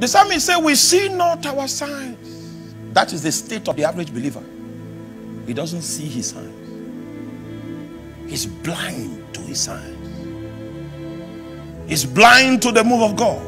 The psalmist said, We see not our signs. That is the state of the average believer. He doesn't see his signs. He's blind to his signs. He's blind to the move of God.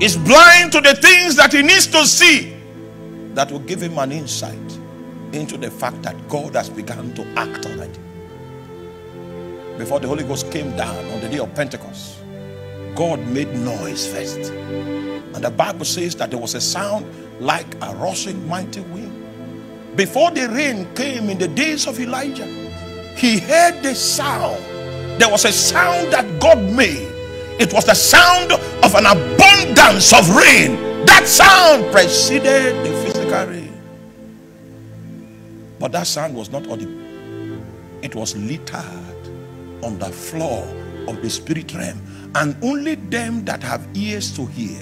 He's blind to the things that he needs to see that will give him an insight into the fact that God has begun to act already. Before the Holy Ghost came down on the day of Pentecost, God made noise first. And the Bible says that there was a sound like a rushing mighty wind. Before the rain came in the days of Elijah, he heard the sound. There was a sound that God made. It was the sound of an abundance of rain. That sound preceded the physical rain. But that sound was not audible. It was littered on the floor of the spirit realm. And only them that have ears to hear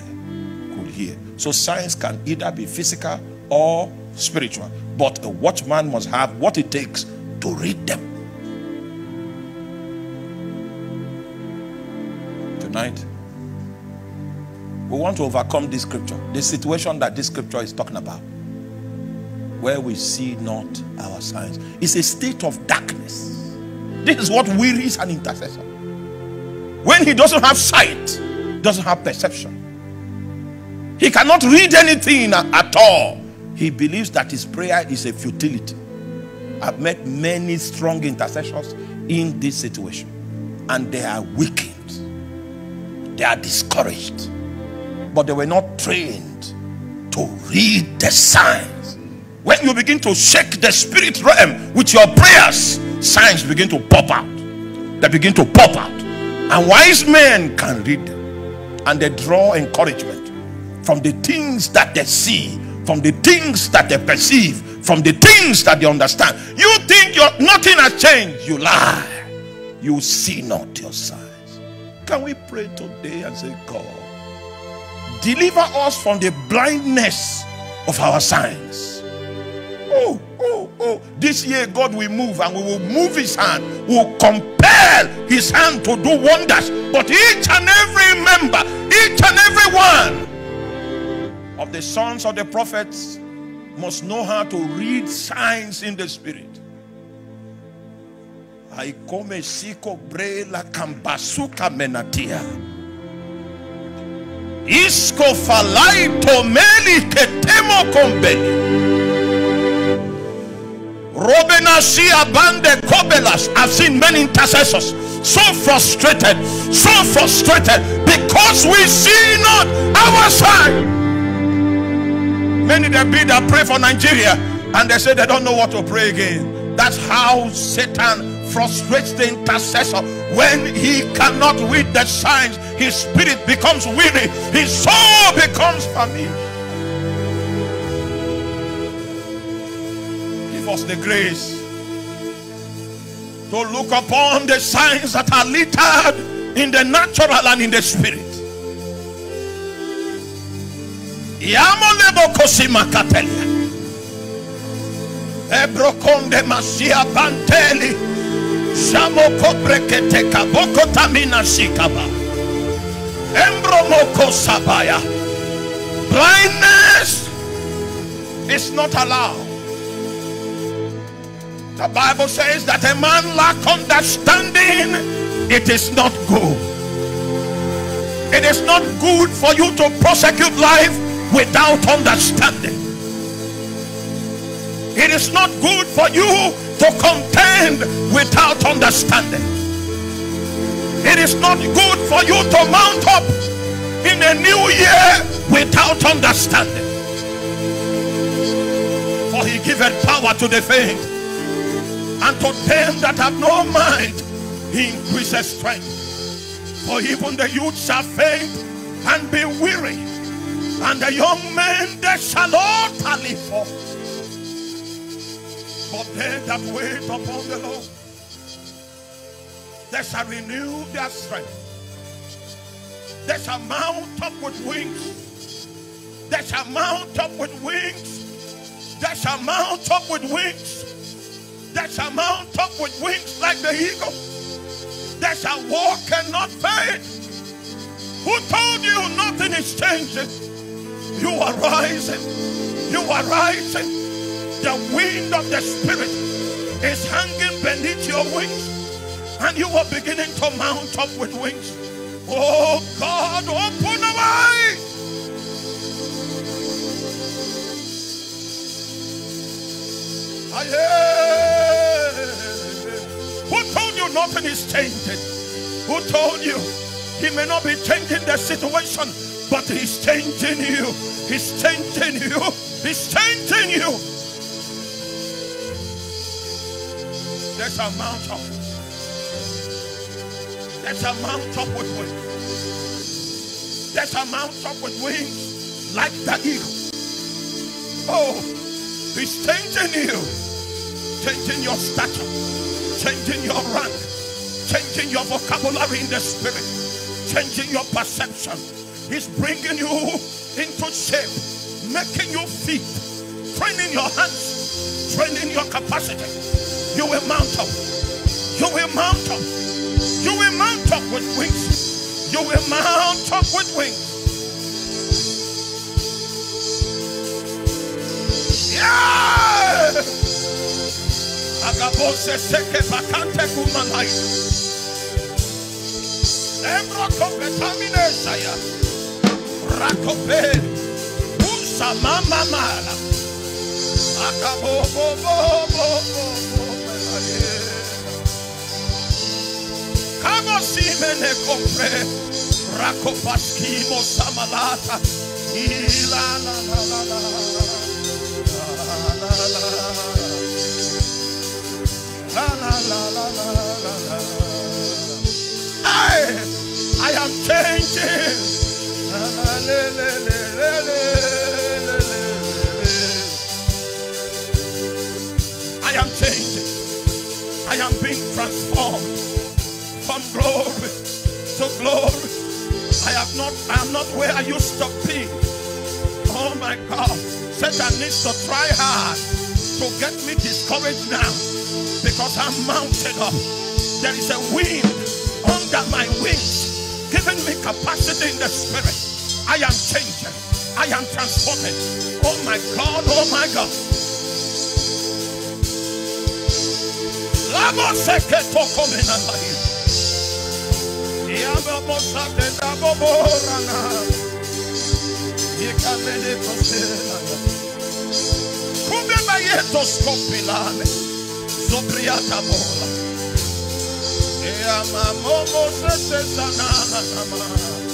could hear. So science can either be physical or spiritual. But a watchman must have what it takes to read them. Tonight, we want to overcome this scripture, the situation that this scripture is talking about where we see not our signs. It's a state of darkness. This is what wearies an intercessor. When he doesn't have sight, doesn't have perception, he cannot read anything at all. He believes that his prayer is a futility. I've met many strong intercessors in this situation, and they are weakened, they are discouraged, but they were not trained to read the signs when you begin to shake the spirit realm with your prayers, signs begin to pop out. They begin to pop out. And wise men can read them. And they draw encouragement from the things that they see, from the things that they perceive, from the things that they understand. You think your nothing has changed. You lie. You see not your signs. Can we pray today and say, God, deliver us from the blindness of our signs? oh, oh, oh. This year, God will move and we will move his hand, we will compel his hand to do wonders. But each and every member, each and every one of the sons of the prophets must know how to read signs in the spirit. I come siko brela kambasuka menatia. Isko falai tomeli ketemo kombeli. Robenasia Bande Kobelas. I've seen many intercessors so frustrated, so frustrated because we see not our side. Many they be that pray for Nigeria and they say they don't know what to pray again. That's how Satan frustrates the intercessor when he cannot read the signs. His spirit becomes weary, his soul becomes familiar. Us the grace to look upon the signs that are littered in the natural and in the spirit. Yamolebo kosimakatelia. Ebrokonde masia panteli. Shamoko breketeka boko tamina shikaba. Embromoko sabaya. Blindness is not allowed. The Bible says that a man lack understanding, it is not good. It is not good for you to prosecute life without understanding. It is not good for you to contend without understanding. It is not good for you to mount up in a new year without understanding. For he giveth power to the faint and to them that have no mind, he increases strength. For even the youth shall faint and be weary, and the young men they shall all tally for. But they that wait upon the Lord, they shall renew their strength. They shall mount up with wings. They shall mount up with wings. They shall mount up with wings that shall mount up with wings like the eagle, that shall walk and not faint. Who told you nothing is changing? You are rising. You are rising. The wind of the Spirit is hanging beneath your wings, and you are beginning to mount up with wings. Oh God, open the eyes. Who nothing is changing? Who told you he may not be changing the situation, but he's changing you? He's changing you. He's changing you. There's a mount up. There's a mount up with wings. There's a mount up with wings like the eagle. Oh, he's changing you. Changing your stature. Changing your rank. Changing your vocabulary in the spirit. Changing your perception. He's bringing you into shape. Making you feet. Training your hands. Training your capacity. You will mount up. You will mount up. You will mount up with wings. You will mount up with wings. Agabose seke vakante kumanai. Embro kompetamine saya. Rakope. Mama mala. Akabo bo bo bo bo bo. Kama simene. Rakopaskimo samalata. Ila la la la la. La I am changing. I am being transformed from glory to glory. I have not, I am not where I used to be. Oh my God. Satan needs to try hard to get me discouraged now because I'm mounted up. There is a wind under my wings, giving me capacity in the spirit. I am changed. I am transformed. Oh my God, oh my God. Kubeba yeto skopilane Zobriata bola E amamomo se se sanana namana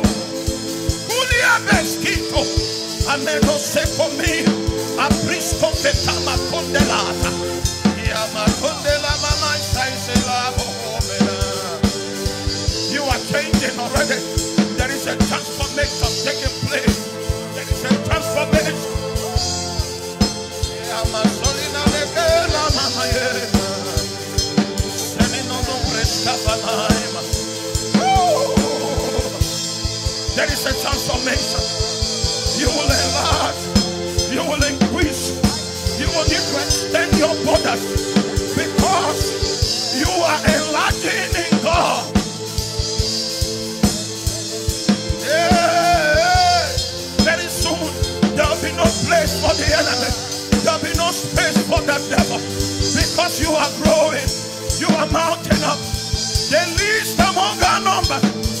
Estava escrito, a menos por mim, a prisco te tama condenada. E a macondela mamãe sai se lavo You are changing already. There is a transformation taking place. There is a transformation. E a masolina de que mamãe. Se me não presta para There is a transformation. You will enlarge. You will increase. You will need to extend your borders because you are enlarging in God. Yeah. Very soon there will be no place for the enemy. There will be no space for the devil because you are growing. You are mounting up. The least among our numbers shall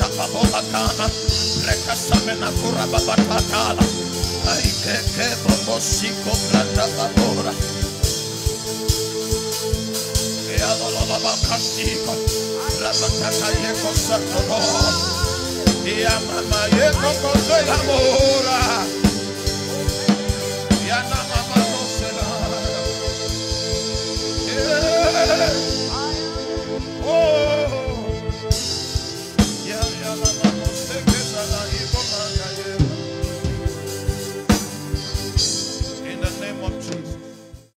babobatana leka samena kura babatala aikeke bobosiko plata babora. Eadololabakasiko rabatakayekosatolo iamama yekokosoi labora